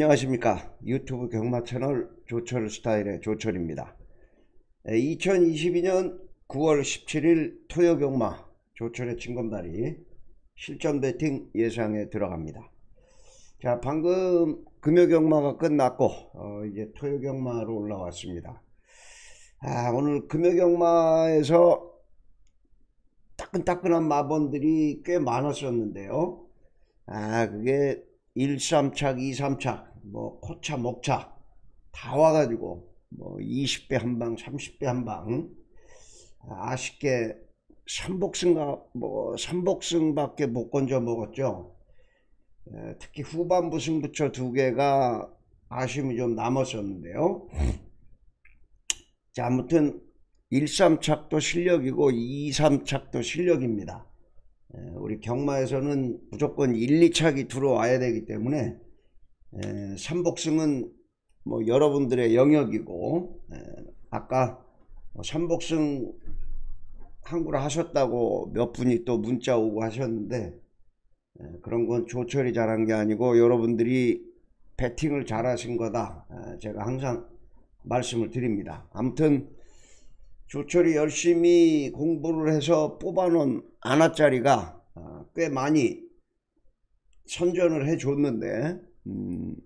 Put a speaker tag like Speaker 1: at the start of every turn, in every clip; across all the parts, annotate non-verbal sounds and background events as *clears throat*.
Speaker 1: 안녕하십니까. 유튜브 경마 채널 조철 스타일의 조철입니다. 2022년 9월 17일 토요 경마 조철의 진검다리 실전 배팅 예상에 들어갑니다. 자 방금 금요 경마가 끝났고 어, 이제 토요 경마로 올라왔습니다. 아 오늘 금요 경마에서 따끈따끈한 마번들이 꽤 많았었는데요. 아 그게 1, 3착, 2, 3착, 뭐 코차, 목차 다 와가지고 뭐 20배 한 방, 30배 한방 아쉽게 삼복승가 뭐 삼복승밖에 못 건져 먹었죠. 에, 특히 후반부 승부처 두 개가 아쉬움이 좀 남았었는데요. 자 아무튼 1, 3착도 실력이고 2, 3착도 실력입니다. 우리 경마에서는 무조건 1, 2착이 들어와야 되기 때문에 삼복승은 뭐 여러분들의 영역이고 아까 뭐 삼복승 한구를 하셨다고 몇 분이 또 문자 오고 하셨는데 그런 건 조철이 잘한 게 아니고 여러분들이 배팅을 잘하신 거다. 제가 항상 말씀을 드립니다. 아무튼 조철이 열심히 공부를 해서 뽑아놓은 아나짜리가 어, 꽤 많이 선전을 해줬는데 음,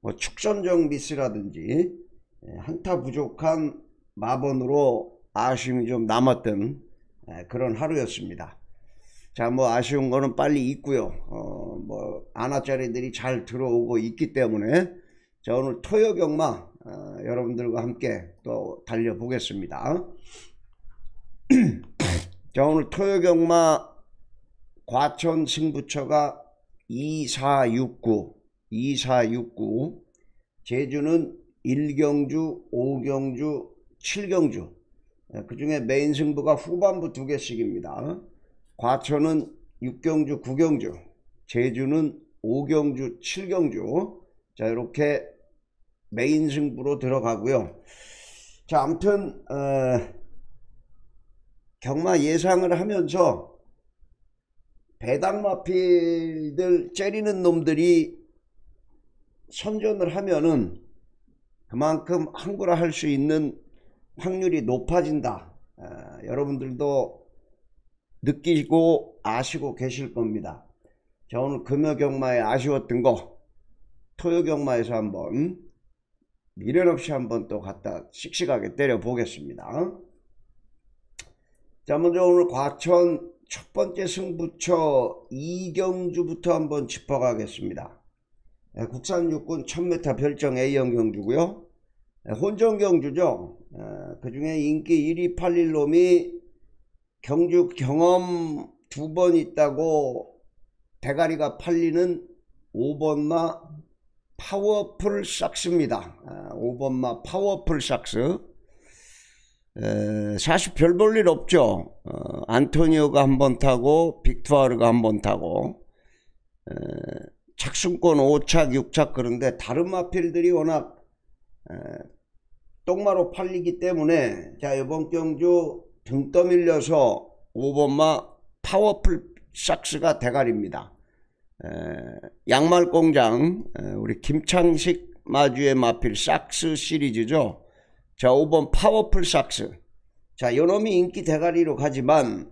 Speaker 1: 뭐 축선정 미스라든지 예, 한타 부족한 마번으로 아쉬움이 좀 남았던 예, 그런 하루였습니다. 자, 뭐 아쉬운 거는 빨리 있고요. 어, 뭐 아나짜리들이 잘 들어오고 있기 때문에 자 오늘 토요 경마 어, 여러분들과 함께 또 달려보겠습니다. *clears throat* 자 오늘 토요 경마 과천 승부처가 2469 2469 제주는 1경주 5경주 7경주 그 중에 메인 승부가 후반부 두 개씩입니다. 과천은 6경주 9경주 제주는 5경주 7경주 자 이렇게 메인 승부로 들어가고요. 자, 아무튼 어, 경마 예상을 하면서 배당 마필들 째리는 놈들이 선전을 하면은 그만큼 한구라 할 수 있는 확률이 높아진다. 어, 여러분들도 느끼고 아시고 계실 겁니다. 자 오늘 금요경마에 아쉬웠던 거 토요경마에서 한번 미련 없이 한번 또 갖다 씩씩하게 때려 보겠습니다. 자 먼저 오늘 과천 첫 번째 승부처 이경주부터 한번 짚어가겠습니다. 예, 국산 육군 1000m 별정 A형 경주고요. 예, 혼전 경주죠. 예, 그 중에 인기 1위 팔릴 놈이 경주 경험 두 번 있다고 대가리가 팔리는 5번마 파워풀 삭스입니다. 아, 5번마 파워풀 삭스. 에, 사실 별 볼 일 없죠. 어, 안토니오가 한 번 타고 빅투아르가 한 번 타고 에, 착순권 5착 6착 그런데 다른 마필들이 워낙 에, 똥마로 팔리기 때문에 자 이번 경주 등 떠밀려서 5번마 파워풀 삭스가 대가리입니다. 양말 공장 우리 김창식 마주의 마필 삭스 시리즈죠. 자 5번 파워풀 삭스 자 요놈이 인기 대가리로 가지만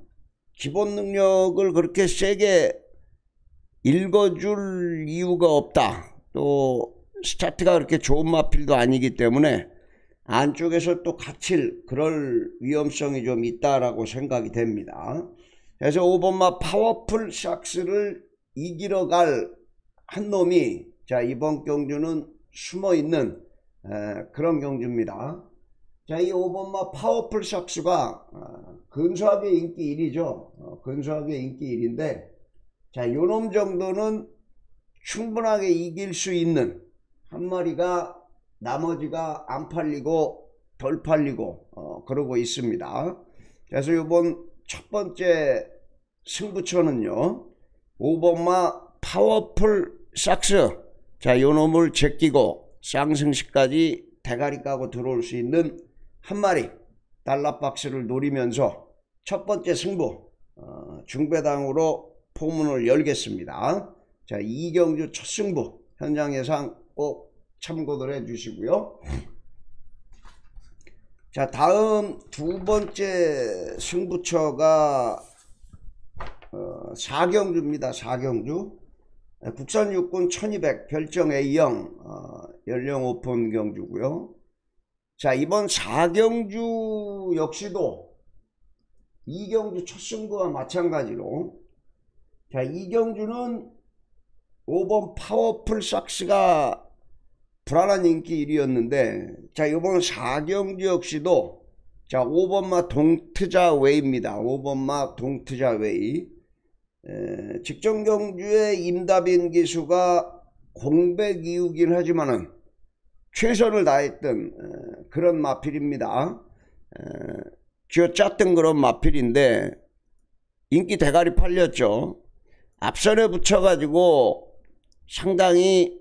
Speaker 1: 기본 능력을 그렇게 세게 읽어줄 이유가 없다. 또 스타트가 그렇게 좋은 마필도 아니기 때문에 안쪽에서 또 갇힐 그럴 위험성이 좀 있다라고 생각이 됩니다. 그래서 5번마 파워풀 삭스를 이기러 갈 한 놈이 자 이번 경주는 숨어있는 에, 그런 경주입니다. 자 이 5번마 파워풀 삭스가 어, 근소하게 인기 1위죠. 어, 근소하게 인기 1위인데 자 요놈 정도는 충분하게 이길 수 있는 한 마리가 나머지가 안 팔리고 덜 팔리고 어, 그러고 있습니다. 그래서 이번 첫 번째 승부처는요. 5번마 파워풀 삭스 자 요놈을 제끼고 쌍승식까지 대가리 까고 들어올 수 있는 한 마리 달러박스를 노리면서 첫 번째 승부 어, 중배당으로 포문을 열겠습니다. 자, 이경주 첫 승부 현장 예상 꼭 참고를 해 주시고요. 자, 다음 두 번째 승부처가 어, 사경주입니다. 사경주. 국산 육군 1200 별정 A형 어, 연령 오픈 경주고요. 자 이번 사경주 역시도 이경주 첫 승부와 마찬가지로 자 이경주는 5번 파워풀 삭스가 불안한 인기 1위였는데 자 이번 사경주 역시도 자 5번마 동트자 웨이입니다. 5번마 동트자 웨이 에, 직전 경주의 임다빈 기수가 공백 이후긴 하지만은 최선을 다했던 에, 그런 마필입니다. 쥐어짰던 그런 마필인데 인기 대가리 팔렸죠. 앞선에 붙여가지고 상당히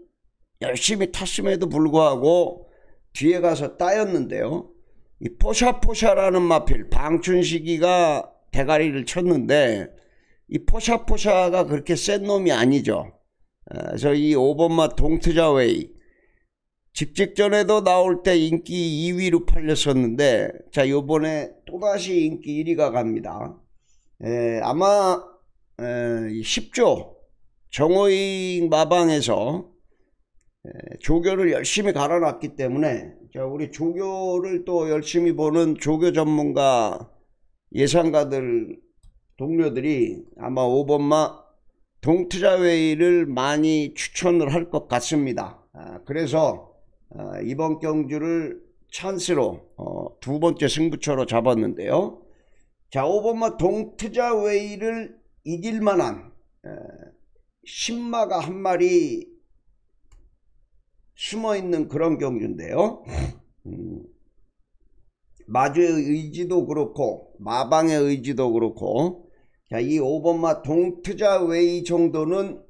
Speaker 1: 열심히 탔음에도 불구하고 뒤에 가서 따였는데요. 이 포샤포샤라는 마필 방춘식이가 대가리를 쳤는데 이 포샤포샤가 그렇게 센 놈이 아니죠. 그래서 이 5번마 동트자웨이 직직전에도 나올 때 인기 2위로 팔렸었는데 자 요번에 또다시 인기 1위가 갑니다. 에, 아마 에, 10조 정호익 마방에서 에, 조교를 열심히 갈아놨기 때문에 자 우리 조교를 또 열심히 보는 조교 전문가 예상가들 동료들이 아마 5번마 동투자회의를 많이 추천을 할 것 같습니다. 아, 그래서 아, 이번 경주를 찬스로 어, 두 번째 승부처로 잡았는데요. 자 5번마 동투자회의를 이길 만한 에, 신마가 한 마리 숨어있는 그런 경주인데요. 음, 마주의 의지도 그렇고 마방의 의지도 그렇고 자, 이 5번마 동투자 웨이 정도는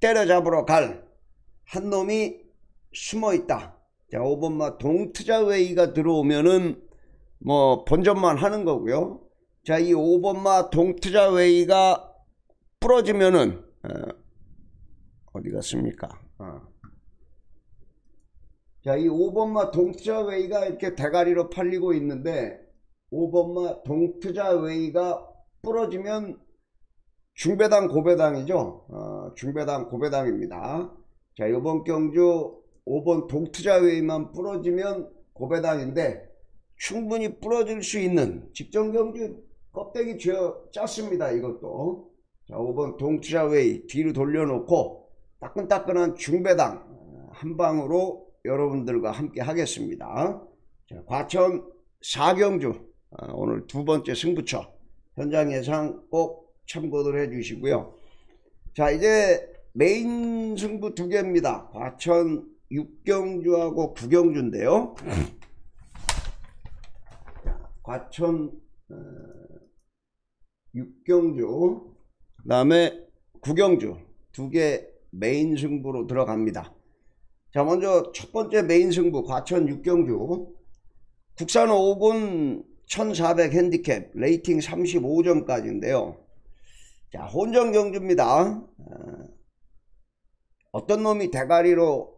Speaker 1: 때려잡으러 갈 한 놈이 숨어 있다. 자, 5번마 동투자 웨이가 들어오면은 뭐 본전만 하는 거고요. 자, 이 5번마 동투자 웨이가 부러지면은 어, 디 갔습니까? 어. 자, 이 5번마 동투자 웨이가 이렇게 대가리로 팔리고 있는데 5번마 동투자 웨이가 부러지면 중배당 고배당이죠. 어, 중배당 고배당입니다. 자 이번 경주 5번 동투자회의만 부러지면 고배당인데 충분히 부러질 수 있는 직전 경주 껍데기 쥐어 짰습니다. 이것도 자 5번 동투자회의 뒤로 돌려놓고 따끈따끈한 중배당 어, 한 방으로 여러분들과 함께 하겠습니다. 자, 과천 사경주 어, 오늘 두 번째 승부처 현장 예상 꼭 참고를 해 주시고요. 자 이제 메인 승부 두 개입니다. 과천 육경주하고 구경주인데요. 자, 과천 어, 육경주 그 다음에 구경주 두 개 메인 승부로 들어갑니다. 자 먼저 첫 번째 메인 승부 과천 육경주 국산 5군 1400 핸디캡 레이팅 35점까지인데요. 자 혼전 경주입니다. 어떤 놈이 대가리로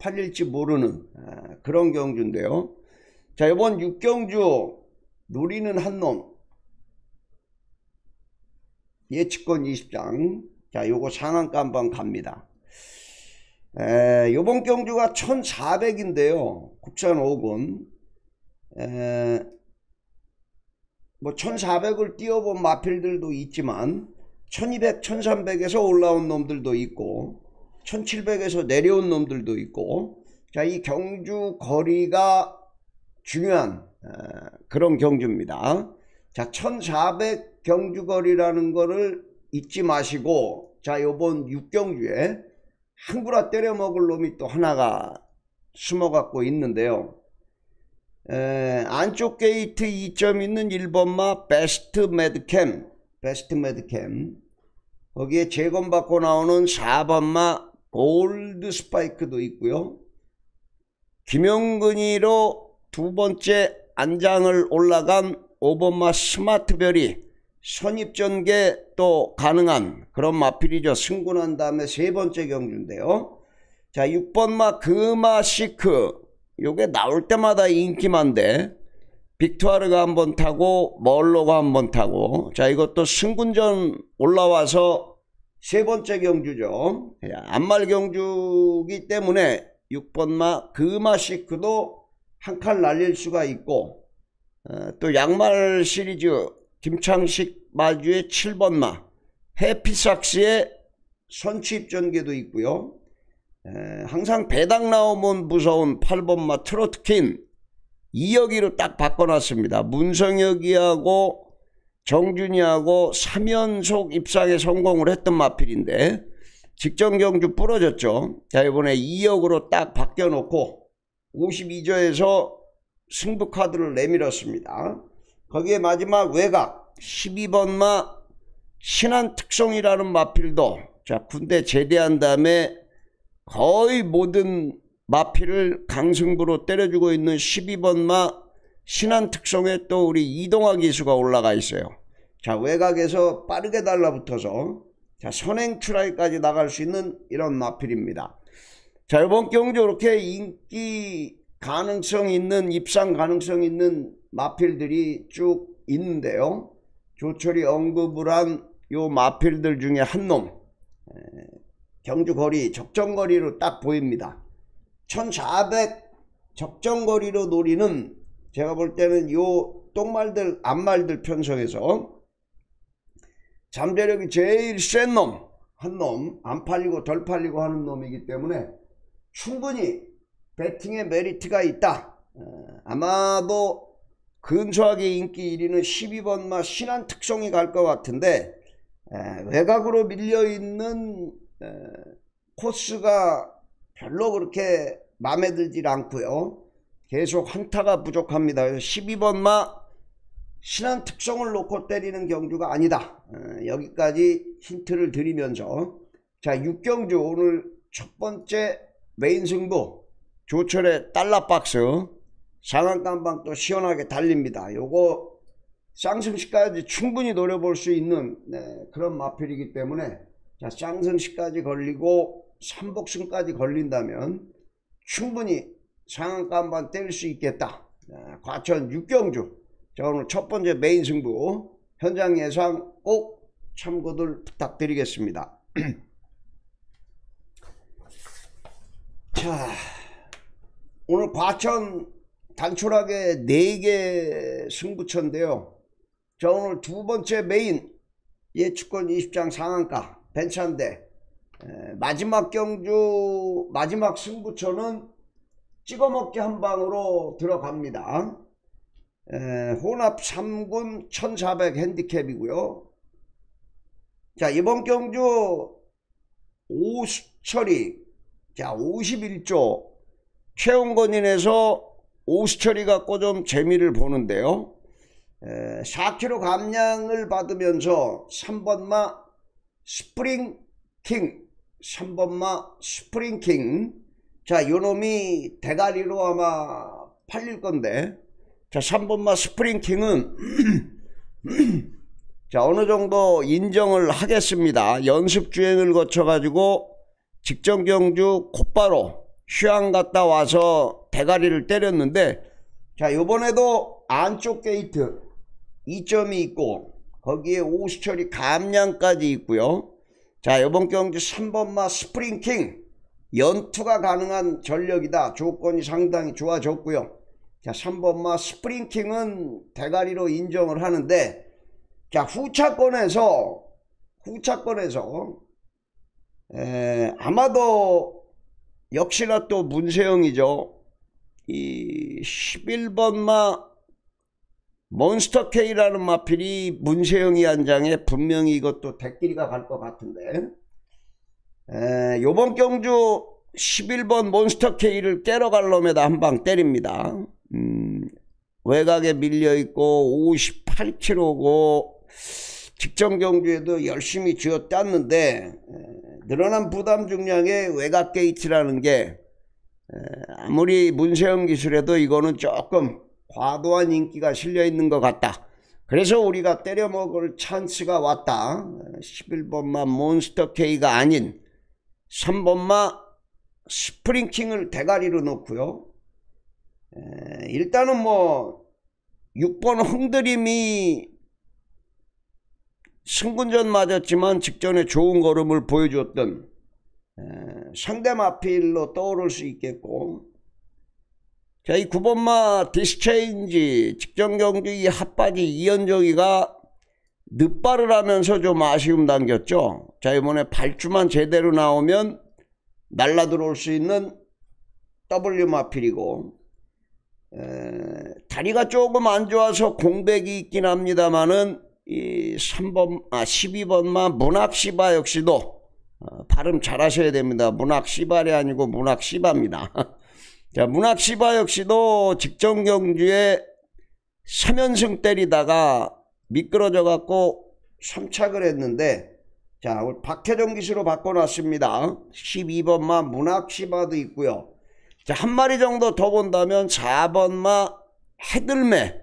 Speaker 1: 팔릴지 모르는 어, 그런 경주인데요. 자 이번 6경주 노리는 한놈 예측권 20장 자 요거 상한가 한번 갑니다. 에, 요번 경주가 1400인데요. 국산 5군 에, 뭐 1400을 뛰어본 마필들도 있지만 1200, 1300에서 올라온 놈들도 있고 1700에서 내려온 놈들도 있고 자 이 경주 거리가 중요한 에, 그런 경주입니다. 자 1400 경주 거리라는 거를 잊지 마시고 자 요번 6경주에 한구라 때려 먹을 놈이 또 하나가 숨어 갖고 있는데요. 에, 안쪽 게이트 이점 있는 1번마 베스트 매드캠 베스트 매드캠 거기에 재검받고 나오는 4번마 골드 스파이크도 있고요 김용근이로 두 번째 안장을 올라간 5번마 스마트별이 선입전개 또 가능한 그런 마필이죠. 승군한 다음에 세 번째 경주인데요. 자 6번마 금마시크 요게 나올 때마다 인기만데 빅투아르가 한 번 타고 멀로가 한 번 타고 자 이것도 승군전 올라와서 세 번째 경주죠. 안말 경주기 때문에 6번마 금마시크도 한 칸 날릴 수가 있고 어, 또 양말 시리즈 김창식 마주의 7번마 해피삭스의 선취입전개도 있고요. 에, 항상 배당 나오면 무서운 8번마 트로트킨 2여기로 딱 바꿔놨습니다. 문성혁이하고 정준이하고 3연속 입상에 성공을 했던 마필인데 직전 경주 부러졌죠. 자 이번에 2역으로 딱 바뀌어놓고 52조에서 승부 카드를 내밀었습니다. 거기에 마지막 외곽 12번마 신한 특성이라는 마필도 자 군대 제대한 다음에 거의 모든 마필을 강승부로 때려주고 있는 12번마 신한 특성에 또 우리 이동화 기수가 올라가 있어요. 자 외곽에서 빠르게 달라붙어서 자 선행 트라이까지 나갈 수 있는 이런 마필입니다. 자 이번 경주 이렇게 인기 가능성 있는 입상 가능성 있는 마필들이 쭉 있는데요. 조철이 언급을 한 요 마필들 중에 한 놈 경주 거리 적정 거리로 딱 보입니다. 1400 적정 거리로 노리는 제가 볼 때는 요 똥말들 암말들 편성에서 잠재력이 제일 센 놈 한 놈 안 팔리고 덜 팔리고 하는 놈이기 때문에 충분히 배팅의 메리트가 있다. 아마도 근소하게 인기 1위는 12번 마 신한 특성이 갈 것 같은데 에, 외곽으로 밀려있는 에, 코스가 별로 그렇게 마음에 들질 않고요. 계속 한타가 부족합니다. 그래서 12번 마 신한 특성을 놓고 때리는 경주가 아니다. 에, 여기까지 힌트를 드리면서 자 6경주 오늘 첫 번째 메인 승부 조철의 달러박스 상한간방 또 시원하게 달립니다. 요거 쌍승시까지 충분히 노려볼 수 있는 네, 그런 마필이기 때문에 자 쌍승시까지 걸리고 삼복승까지 걸린다면 충분히 상한간방 때릴 수 있겠다. 네, 과천 6경주 자 오늘 첫 번째 메인 승부 현장 예상 꼭 참고들 부탁드리겠습니다. *clears throat* 자 오늘 과천 단촐하게 4개 승부처인데요. 자 오늘 두 번째 메인 예측권 20장 상한가 벤차인데 마지막 경주 마지막 승부처는 찍어먹기 한 방으로 들어갑니다. 에, 혼합 3군 1400 핸디캡이고요. 자 이번 경주 오수철이 자 51조 최원건인에서 오수철이 갖고 좀 재미를 보는데요. 에, 4kg 감량을 받으면서 3번마 스프링킹 3번마 스프링킹 자 요놈이 대가리로 아마 팔릴 건데 자 3번마 스프링킹은 *clears throat* 자 어느 정도 인정을 하겠습니다. 연습 주행을 거쳐 가지고 직전 경주 곧바로 휴양 갔다 와서 대가리를 때렸는데 자 요번에도 안쪽 게이트 이점이 있고 거기에 오수철이 감량까지 있고요 자 요번 경주 3번마 스프링킹 연투가 가능한 전력이다. 조건이 상당히 좋아졌고요. 자 3번마 스프링킹은 대가리로 인정을 하는데 자 후착권에서 후차권에서 에, 아마도 역시나 또 문세영이죠. 이 11번마 몬스터 K라는 마필이 문세영이 한 장에 분명히 이것도 대끼리가 갈 것 같은데 에, 요번 경주 11번 몬스터 K를 깨러 갈 놈에다 한 방 때립니다. 음, 외곽에 밀려있고 58kg고 직전 경주에도 열심히 쥐어 짰는데 늘어난 부담 중량의 외곽 게이트라는 게 아무리 문세영 기술에도 이거는 조금 과도한 인기가 실려 있는 것 같다. 그래서 우리가 때려 먹을 찬스가 왔다. 11번마 몬스터 K가 아닌 3번마 스프링킹을 대가리로 놓고요. 일단은 뭐 6번 흥드림이 승군전 맞았지만 직전에 좋은 걸음을 보여줬던 상대 마필로 떠오를 수 있겠고 자, 이 9번마 디스체인지 직전 경주 이 핫바지 이현정이가 늦발을 하면서 좀 아쉬움 남겼죠. 자, 이번에 발주만 제대로 나오면 날라 들어올 수 있는 W 마필이고 에, 다리가 조금 안 좋아서 공백이 있긴 합니다만은 이 3번 아 12번만 문학시바 역시도 어, 발음 잘 하셔야 됩니다. 문학시발이 아니고 문학시바입니다. *laughs* 자 문학시바 역시도 직전 경주에 3연승 때리다가 미끄러져 갖고 3착을 했는데 자 우리 박혜정 기수로 바꿔놨습니다. 12번만 문학시바도 있고요. 자, 한 마리 정도 더 본다면 4번마 해들매.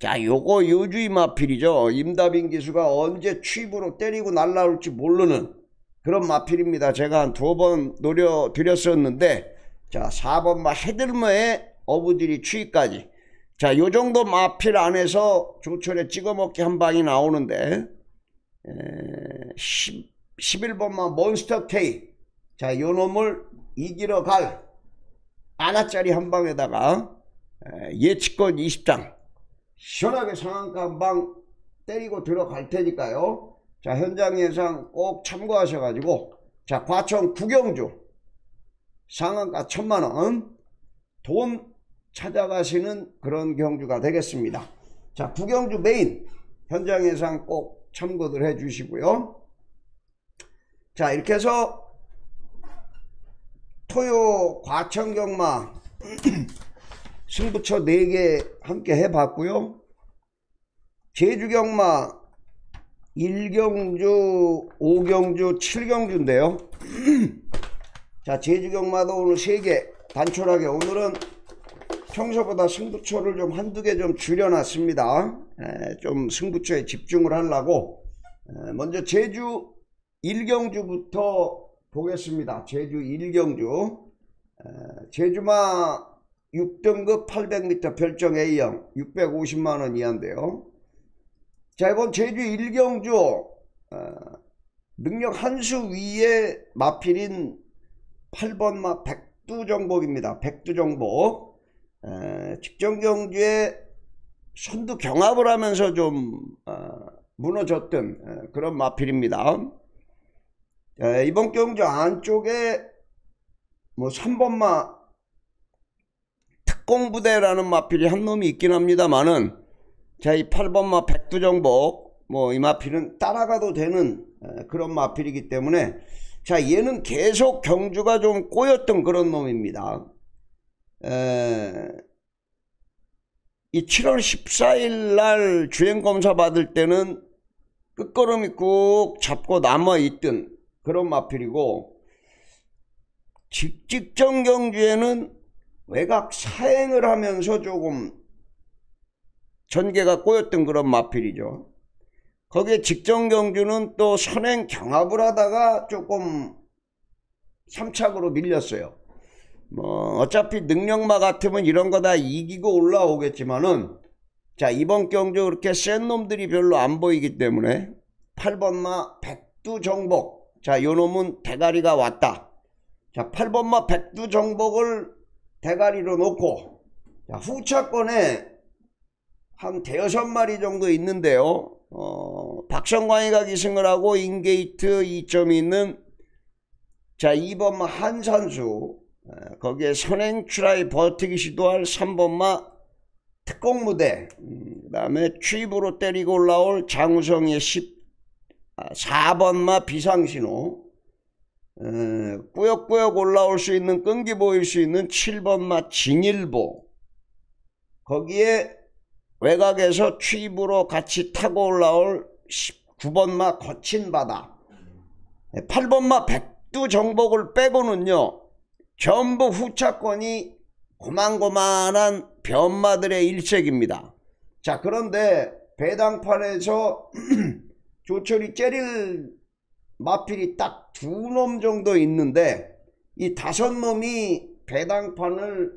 Speaker 1: 자, 요거 요주의 마필이죠. 임다빈 기수가 언제 취입으로 때리고 날라올지 모르는 그런 마필입니다. 제가 한 두 번 노려드렸었는데 자, 4번마 해들매의 어부들이 취입까지. 자, 요 정도 마필 안에서 조철에 찍어 먹기 한 방이 나오는데 에, 10, 11번마 몬스터 K. 자, 요 놈을 이기러 갈 하나짜리 한 방에다가 예측권 20장 시원하게 상한가 한 방 때리고 들어갈 테니까요. 자 현장 예상 꼭 참고하셔 가지고 자 과천 구경주 상한가 천만 원 돈 찾아가시는 그런 경주가 되겠습니다. 자 구경주 메인 현장 예상 꼭 참고들 해 주시고요. 자 이렇게 해서 토요 과천경마 *clears throat* 승부처 4개 함께 해봤고요. 제주경마 1경주, 5경주, 7경주인데요. *clears throat* 자 제주경마도 오늘 3개 단촐하게 오늘은 평소보다 승부처를 좀 한두 개 좀 줄여놨습니다. 에, 좀 승부처에 집중을 하려고 에, 먼저 제주 1경주부터 보겠습니다. 제주 1경주 제주마 6등급 800m 별정 A형 650만원 이하인데요. 자 이번 제주 1경주 능력 한 수 위에 마필인 8번마 백두정복입니다. 백두정복 직전 경주에 선두 경합을 하면서 좀 어, 무너졌던 그런 마필입니다. 에, 이번 경주 안쪽에 뭐 3번마 특공부대라는 마필이 한 놈이 있긴 합니다만은 자이 8번마 백두정복 뭐 이 마필은 따라가도 되는 에, 그런 마필이기 때문에 자 얘는 계속 경주가 좀 꼬였던 그런 놈입니다. 에, 이 7월 14일 날 주행검사 받을 때는 끝걸음이 꾹 잡고 남아있던 그런 마필이고 직직전 경주에는 외곽 사행을 하면서 조금 전개가 꼬였던 그런 마필이죠. 거기에 직전 경주는 또 선행 경합을 하다가 조금 3착으로 밀렸어요. 뭐 어차피 능력마 같으면 이런 거 다 이기고 올라오겠지만은 자 이번 경주 그렇게 센 놈들이 별로 안 보이기 때문에 8번마 백두정복 자, 요 놈은 대가리가 왔다. 자, 8번마 백두정복을 대가리로 놓고 자, 후차권에 한 대여섯 마리 정도 있는데요. 어, 박성광이가 기승을 하고 인게이트 이점이 있는 자 2번마 한산수 거기에 선행출하에 버티기 시도할 3번마 특공무대 음, 그 다음에 추입으로 때리고 올라올 장우성의 10 4번마 비상신호 에, 꾸역꾸역 올라올 수 있는 끈기 보일 수 있는 7번마 진일보. 거기에 외곽에서 취입으로 같이 타고 올라올 9번마 거친 바다. 8번마 백두 정복을 빼고는요 전부 후차권이 고만고만한 변마들의 일색입니다 자 그런데 배당판에서 *clears throat* 조철이 째릴 마필이 딱 두 놈 정도 있는데 이 다섯 놈이 배당판을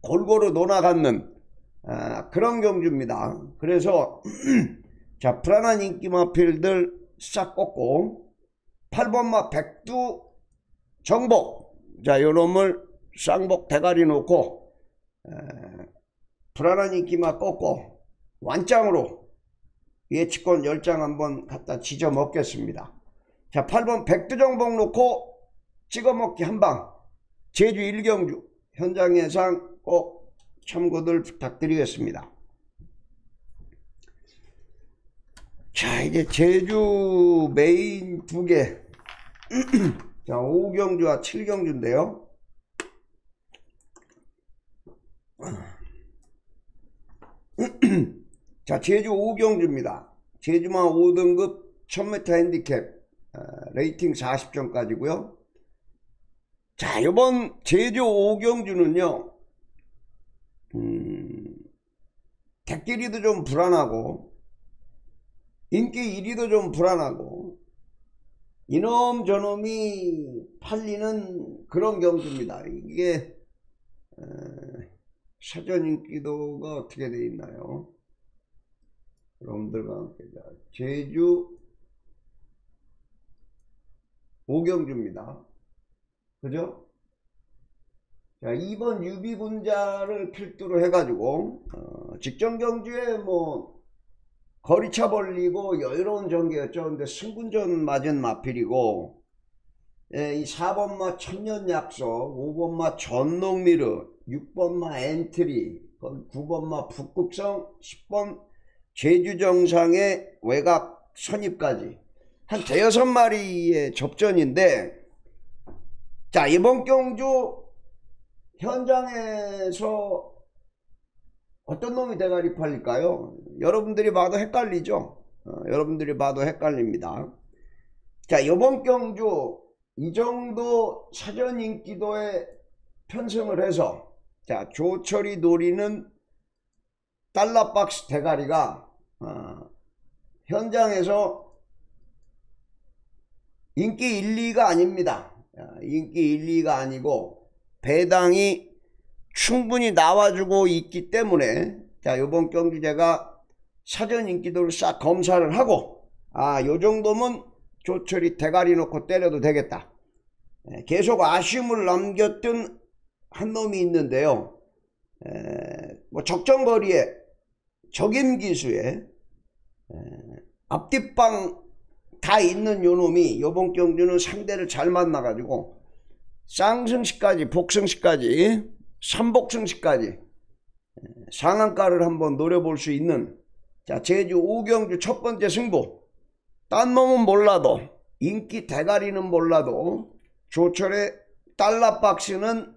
Speaker 1: 골고루 논아갖는 아, 그런 경주입니다. 그래서 *clears throat* 자 불안한 인기 마필들 싹 꺾고 8번마 백두 정복 자 요놈을 쌍복 대가리 놓고 에, 불안한 인기만 꺾고 완장으로 예치권 10장 한번 갖다 지져 먹겠습니다. 자 8번 백두정복 놓고 찍어먹기 한방 제주 1경주 현장 예상 꼭 참고들 부탁드리겠습니다. 자 이제 제주 메인 두개 *clears throat* 자 5경주와 7경주인데요. *clears throat* 자 제주 5경주입니다. 제주만 5등급 1000m 핸디캡 어, 레이팅 40점까지고요. 자 이번 제주 5경주는요. 음, 택길이도 좀 불안하고 인기 1위도 좀 불안하고 이놈 저놈이 팔리는 그런 경주입니다. 이게 에, 사전 인기도가 어떻게 되어 있나요? 여러분들과 함께 제주 오경주입니다. 그죠? 자, 2번 유비군자를 필두로 해가지고, 어, 직전 경주에 뭐, 거리차 벌리고 여유로운 전개였죠. 근데 승군전 맞은 마필이고, 예, 이 4번마 천년약속, 5번마 전농미르, 6번마 엔트리, 9번마 북극성, 10번 제주정상의 외곽 선입까지 한 대여섯 마리의 접전인데 자 이번 경주 현장에서 어떤 놈이 대가리 팔릴까요? 여러분들이 봐도 헷갈리죠? 어, 여러분들이 봐도 헷갈립니다. 자 이번 경주 이 정도 사전 인기도에 편성을 해서 자 조철이 노리는 달러박스 대가리가 어, 현장에서 인기 1, 2가 아닙니다. 인기 1, 2가 아니고 배당이 충분히 나와주고 있기 때문에 자 이번 경주 제가 사전 인기도를 싹 검사를 하고 아 요 정도면 조철이 대가리 놓고 때려도 되겠다. 예, 계속 아쉬움을 남겼던 한 놈이 있는데요. 에, 뭐 적정거리에 적임기수에 에, 앞뒷방 다 있는 요 놈이 요번 경주는 상대를 잘 만나가지고 쌍승시까지 복승시까지 삼복승시까지 상한가를 한번 노려볼 수 있는 자 제주 5경주 첫 번째 승부. 딴 놈은 몰라도 인기 대가리는 몰라도 조철의 달러박스는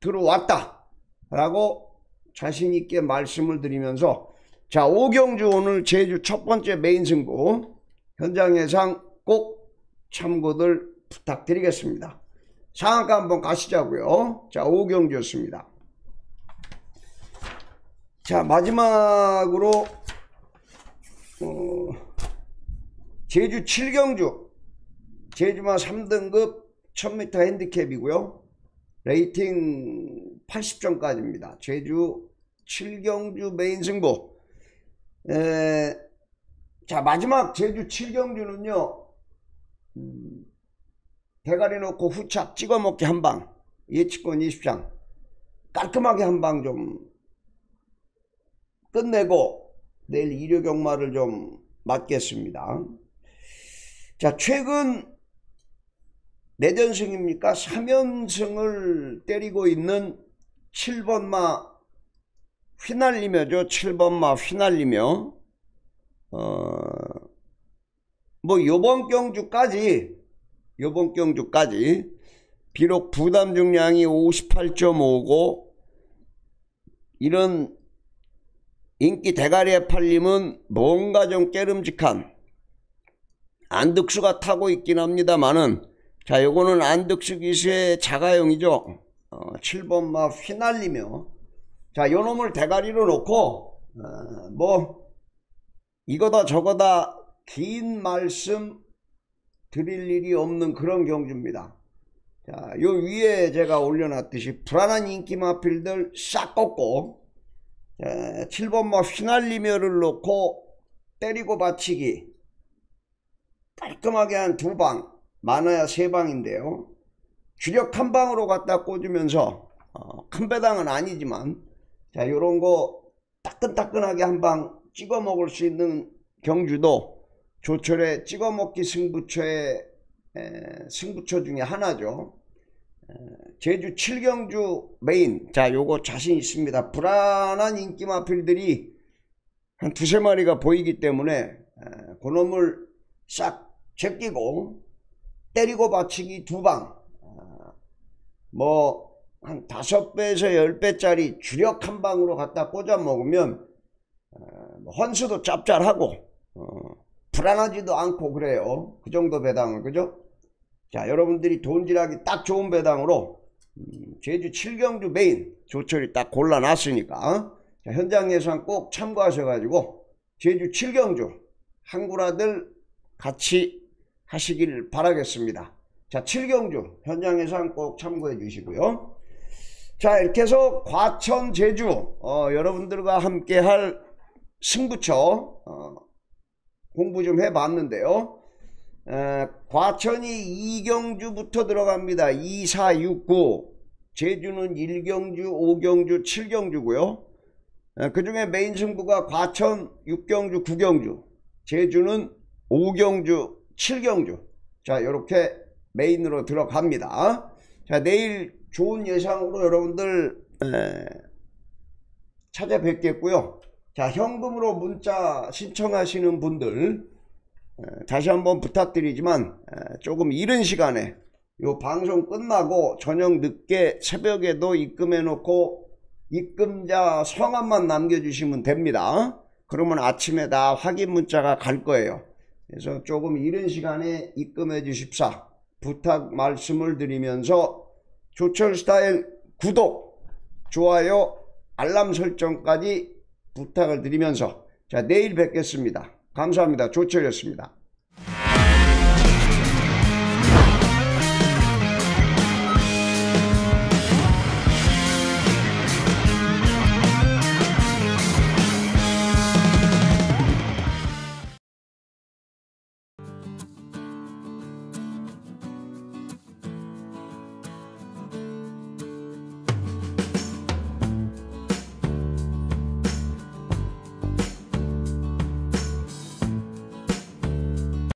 Speaker 1: 들어왔다. 라고 자신있게 말씀을 드리면서 자 5경주 오늘 제주 첫 번째 메인 승부. 현장 예상 꼭 참고들 부탁드리겠습니다. 상한가 한번 가시자고요. 자, 오경주였습니다. 자, 마지막으로 어, 제주 7경주 제주마 3등급 1000m 핸디캡이고요. 레이팅 80점까지입니다. 제주 7경주 메인 승부 에, 자 마지막 제주 7경주는요 음, 대가리 놓고 후착 찍어 먹기 한 방. 예측권 20장. 깔끔하게 한 방 좀 끝내고 내일 일요 경마를 좀 맞겠습니다. 자 최근 내전승입니까? 3연승을 때리고 있는 7번마 휘날리며죠. 7번마 휘날리며. 어, 뭐 요번 경주까지 요번 경주까지 비록 부담 중량이 58.5고 이런 인기 대가리에 팔림은 뭔가 좀 깨름직한 안득수가 타고 있긴 합니다만은 자 요거는 안득수 기수의 자가용이죠. 어, 7번마 휘날리며 자 요놈을 대가리로 놓고 어, 뭐 이거다 저거다 긴 말씀 드릴 일이 없는 그런 경주입니다. 자, 요 위에 제가 올려놨듯이 불안한 인기 마필들 싹 꺾고 자, 7번마 휘날리며를 놓고 때리고 받치기 깔끔하게 한 두 방 많아야 세 방인데요. 주력 한 방으로 갖다 꽂으면서 어, 큰 배당은 아니지만 자 요런 거 따끈따끈하게 한 방 찍어 먹을 수 있는 경주도 조철의 찍어 먹기 승부처의 에, 승부처 중에 하나죠. 에, 제주 7경주 메인 자 요거 자신 있습니다. 불안한 인기 마필들이 한 두세 마리가 보이기 때문에 에, 그놈을 싹 제끼고 때리고 받치기 두방 뭐 한 다섯 배에서 열 배짜리 주력 한 방으로 갖다 꽂아 먹으면 어, 뭐 헌수도 짭짤하고 어, 불안하지도 않고 그래요. 그 정도 배당을 그죠? 자 여러분들이 돈질하기 딱 좋은 배당으로 음, 제주 7경주 메인 조철이 딱 골라놨으니까 자, 현장 예산 꼭 참고하셔가지고 제주 7경주 한구라들 같이 하시길 바라겠습니다. 자 7경주 현장 예산 꼭 참고해 주시고요. 자 이렇게 해서 과천 제주 어, 여러분들과 함께 할 승부처 어, 공부 좀 해봤는데요. 에, 과천이 2경주부터 들어갑니다. 2, 4, 6, 9 제주는 1경주, 5경주, 7경주고요. 그 중에 메인 승부가 과천 6경주, 9경주. 제주는 5경주, 7경주. 자 이렇게 메인으로 들어갑니다. 자 내일 좋은 예상으로 여러분들 에, 찾아뵙겠고요. 자 현금으로 문자 신청하시는 분들 에, 다시 한번 부탁드리지만 에, 조금 이른 시간에 요 방송 끝나고 저녁 늦게 새벽에도 입금해 놓고 입금자 성함만 남겨주시면 됩니다. 그러면 아침에 다 확인 문자가 갈 거예요. 그래서 조금 이른 시간에 입금해 주십사 부탁 말씀을 드리면서 조철 스타일 구독, 좋아요, 알람 설정까지 부탁을 드리면서 자 내일 뵙겠습니다. 감사합니다. 조철이었습니다.